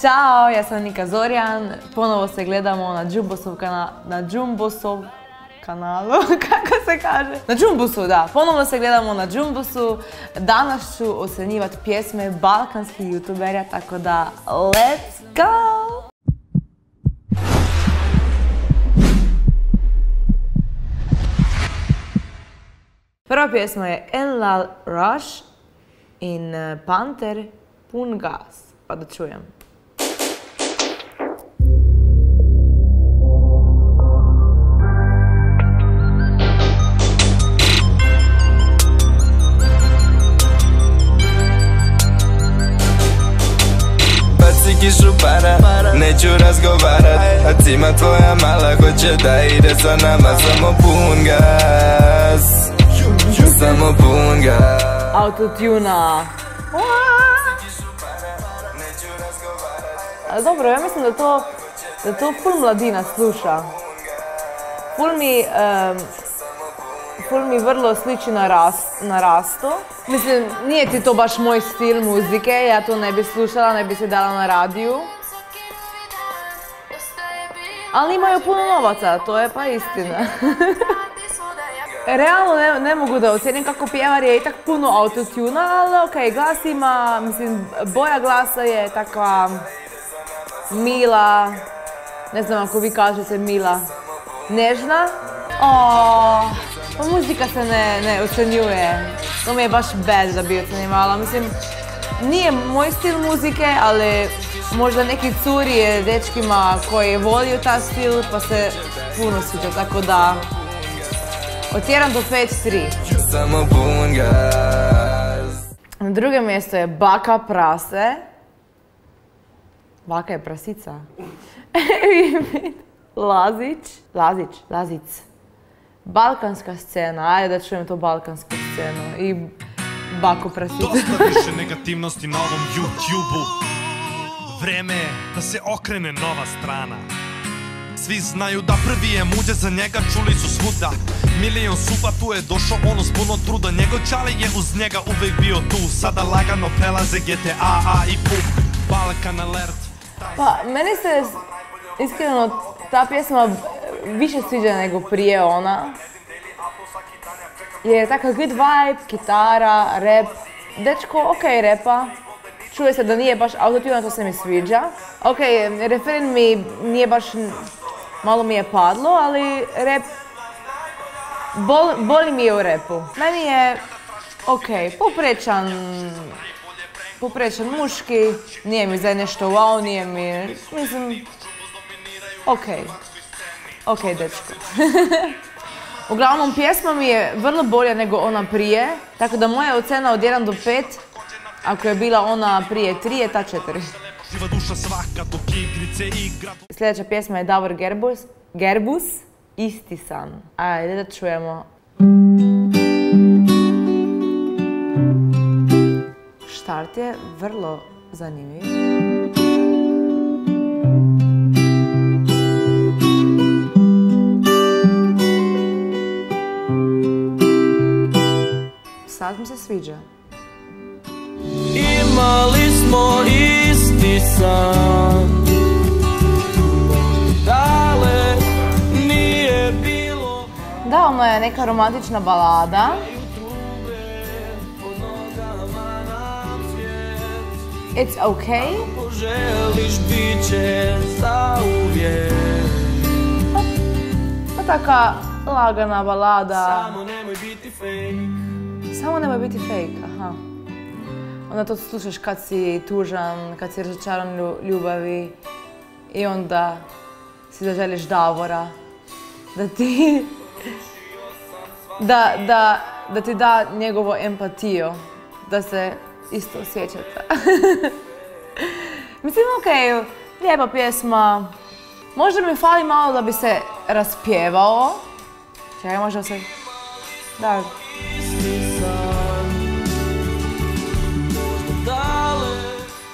Ćao, ja sam Nika Zorjan. Ponovo se gledamo na Džumbosov kana- na Džumbosov kanalu, kako se kaže? Na Džumbusu, da. Ponovno se gledamo na Džumbusu. Danas ću ocjenjivati pjesme balkanskih youtubera, tako da let's go! Prva pjesma je Enlal Rush in eh, Panter Pun gas. Pa da čujem. Baci kišu para, neću razgovarat A cima tvoja mala hoće da ide sa nama Samo pun gas Samo pun gas Autotuna. Dobro, ja mislim da to, da to ful mladina sluša. Ful mi, em, ful mi vrlo sliči na, ras- na rastu. Mislim, nije ti to baš moj stil muzike, ja to ne bi slušala, ne bi se dala na radiju. Ali imaju puno novaca, to je pa istina. Realno ne, ne mogu da ocijenim kako pjevar je i tak puno autotuna, ali ok, glas ima, mislim, boja glasa je takva mila, ne znam ako vi kažete mila, nežna. O, pa muzika se ne, ne ocjenjuje, to mi je baš bad da bi ocjenjivala, mislim, nije moj stil muzike, ali možda neki curi dečkima koji voliju ta stil pa se puno sviđa, tako da od 1 do 5, 3. Samo pun gas Na drugo mjesto je Baka prase. Baka je prasica. Lazić. Lazić, Lazic. Balkanska scena, ajde da čujem to balkansku scenu. I Bako prasica. Dosta više negativnosti na ovom YouTube-u. Vreme je da se okrene nova strana. Svi znaju da prvi je muđe za njega čuli su svuda. Milion suba tu je došao ono s puno truda. Njegov čale je uz njega uvijek bio tu. Sada lagano prelaze GTA A i PUB Balkan alert. Pa, meni se iskreno ta pjesma više sviđa nego prije ona. Je takav good vibe, kitara, rap. Dečko, ok repa. Čuje se da nije baš autotuna, to se mi sviđa. Ok, referen mi nije baš, malo mi je padlo, ali rap, bol, boli mi je u repu. Meni je, ok, poprečan, poprečan muški, nije mi za nešto wow, nije mi, mislim, ok, ok dečko. Uglavnom, pjesma mi je vrlo bolja nego ona prije, tako da moja ocena od 1 do 5, ako je bila ona prije 3, je ta 4. Živa duša svaka dok igrice igra Sljedeća pjesma je Davor Gerbus, Gerbus, Isti san. Ajde da čujemo. Štart je vrlo zanimljiv. Sviđa. Imali smo isti san Dale nije bilo Da, ono je neka romantična balada. It's okay. Želiš bit će za uvijek Pa taka lagana balada. Samo nemoj biti fake Samo nemoj biti fake, aha. Onda to slušaš kad si tužan, kad si razočaran lju- ljubavi i onda si da želiš Davora. Da ti... Da, da, da ti da njegovu empatiju. Da se isto osjećate. Mislim, okej, lijepa pjesma. Možda mi fali malo da bi se raspjevao. Čekaj, možda se... Da,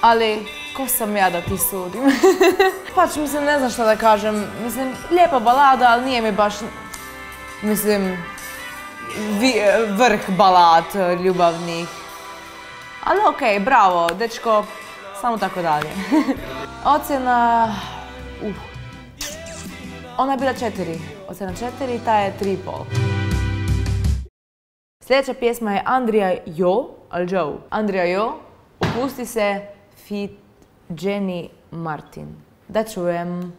Ali, ko sam ja da ti sudim? Pač, mislim, ne znam šta da kažem. Mislim, lijepa balada, ali nije mi baš, mislim, vrh balad ljubavnih. Ali okej, bravo, dečko, samo tako dalje. Ocjena... Uh. Ona je bila četiri. Ocjena četiri, ta je tri i pol. Sljedeća pjesma je Andrija Jo, ali Joe. Andrija Jo, opusti se feat Jenny Martin. Da čujem.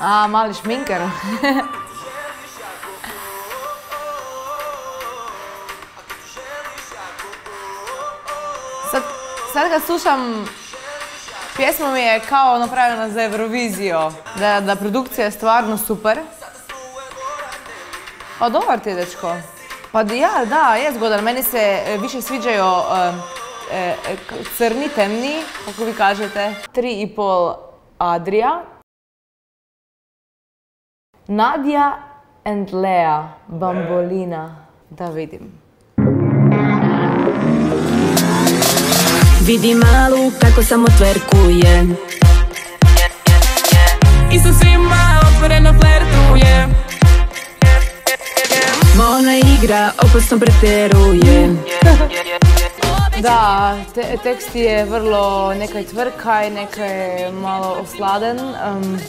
Jesi, A, mali jako Sad, sad kad slušam pjesma mi je kao napravljena za Euroviziju. Da, da produkcija je stvarno super. Pa dobar ti dečko. Pa ja, da, je zgodan. Meni se e, više sviđaju e, crni, temni, kako vi kažete. Tri i pol Adria. Nadja and Lea, Bambolina. Da vidim. Vidi malu kako samo tverkuje I sa svima otvoreno flertuje Ma ona igra, opasno preteruje Da, te- tekst je vrlo nekaj tvrkaj, nekaj malo osladen. em,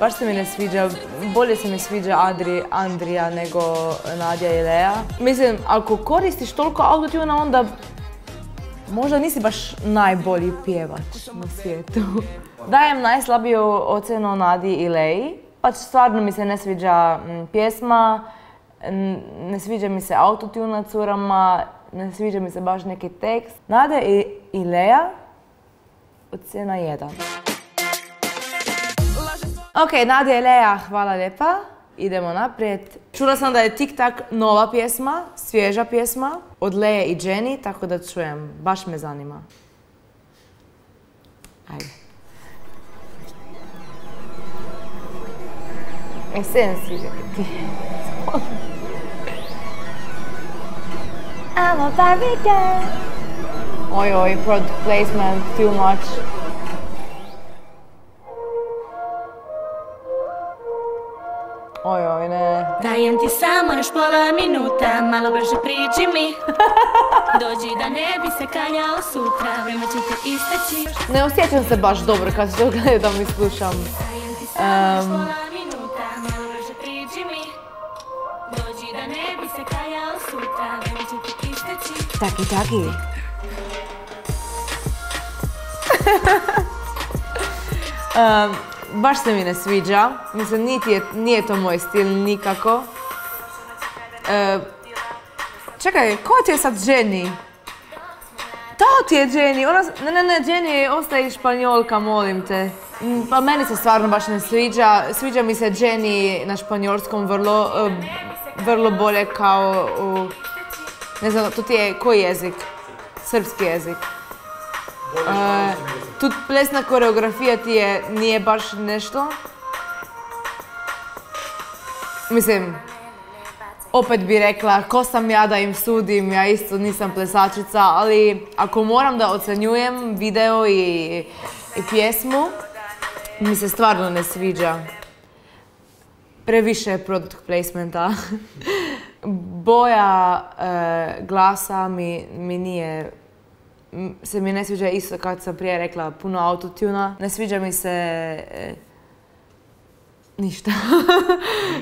baš se mi ne sviđa, bolje se mi sviđa Adri, Andrija nego Nadja i Lea. Mislim, ako koristiš toliko autotuna onda možda nisi baš najbolji pjevač na svijetu. Dajem najslabiju ocjenu Nadi i Leji. Pa stvarno mi se ne sviđa pjesma, ne sviđa mi se autotune na curama, ne sviđa mi se baš neki tekst. Nada i, i Leja, ocjena 1. Ok, Nadia i Lea, hvala lijepa. Idemo naprijed. Čula sam da je Tik Tak nova pjesma, svježa pjesma, od Leje i Jenny, tako da čujem. Baš me zanima. Ajde. E, se ne sviđa ti. I'm a Barbie girl. Oj, oj, product placement, too much. Dajem ti samo još pola minuta Malo brže priđi mi. Dođi da ne bi se kanjao sutra Vreme će te isteći. Ne osjećam se baš dobro kad to gledam i slušam. Dajem ti samo još pola minuta Malo brže priđi mi. Dođi da ne bi se kanjao sutra Vreme će te isteći. Taki, taki. Em, baš se mi ne sviđa. Mislim, niti je, nije to moj stil nikako. E, čekaj, ko ti je sad Jenny? To ti je Jenny, ona, ne, ne, ne, Jenny ostaje španjolka, molim te. Mm, Pa meni se stvarno baš ne sviđa, sviđa mi se Jenny na španjolskom vrlo, e, vrlo bolje kao u, ne znam, to ti je koji jezik? Srpski jezik. E, tu plesna koreografija ti je, nije baš nešto. Mislim, opet bi rekla, ko sam ja da im sudim, ja isto nisam plesačica, ali ako moram da ocenjujem video i, i pjesmu, mi se stvarno ne sviđa. Previše product placementa. Boja e, glasa mi, mi nije se mi ne sviđa isto kad sam prije rekla puno autotuna. Ne sviđa mi se e, ništa.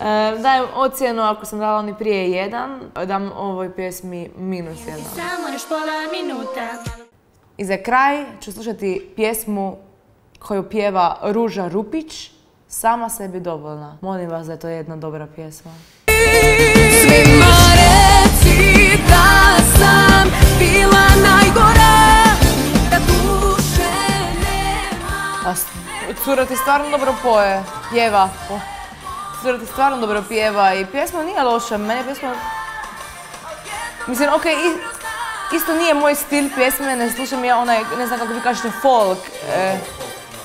E, dajem ocjenu ako sam dala ni prije jedan, dam ovoj pjesmi minus jedan. Samo još pola minuta I za kraj ću slušati pjesmu koju pjeva Ruža Rupić, Sama sebi dovoljna. Molim vas da je to jedna dobra pjesma. Svima reci da Cura ti stvarno dobro poje, pjeva. Cura ti stvarno dobro pjeva i pjesma nije loša, meni je pjesma... Mislim, okej, isto nije moj stil pjesme, ne slušam ja onaj, ne znam kako vi kažete, folk. e,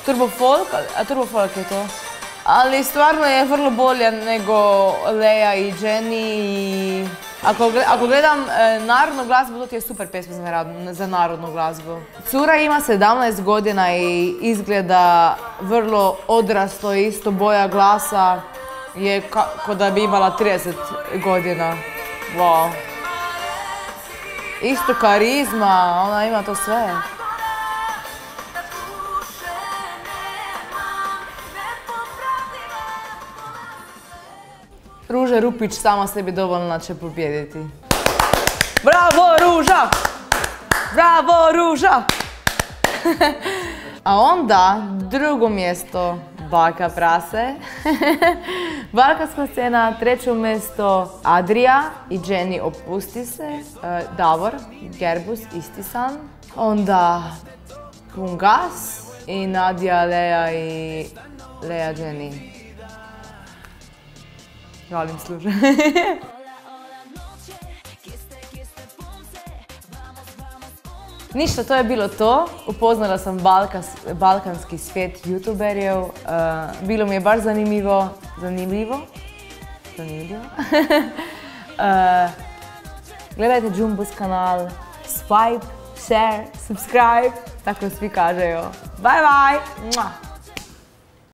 turbo folk, a turbo folk je to. Ali stvarno je vrlo bolja nego Lea i Jenny i Ako, gle- ako gledam e, narodnu glazbu, to ti je super pesma za, narod- za narodnu glazbu. Cura ima 17 godina i izgleda vrlo odraslo, isto boja glasa je kao da bi imala 30 godina. Wow. Isto karizma, ona ima to sve. Ruža Rupić sama sebi dovoljna će pobijediti. Bravo Ruža! Bravo Ruža! A onda drugo mjesto Baka Prase. Balkanska scena, treće mjesto Adria i Jenny Opusti se, e, Davor, Gerbus, Istisan. Onda Pungas i Nadja, Lea i Lea Jenny. Žalim služaj. Ništa, to je bilo to. Upoznala sam balkas- balkanski svijet youtuberjev. Uh, bilo mi je baš zanimljivo. Zanimljivo? Zanimljivo. Uh, gledajte Jumbus kanal. Swipe, share, subscribe. Tako svi kažejo. Bye bye!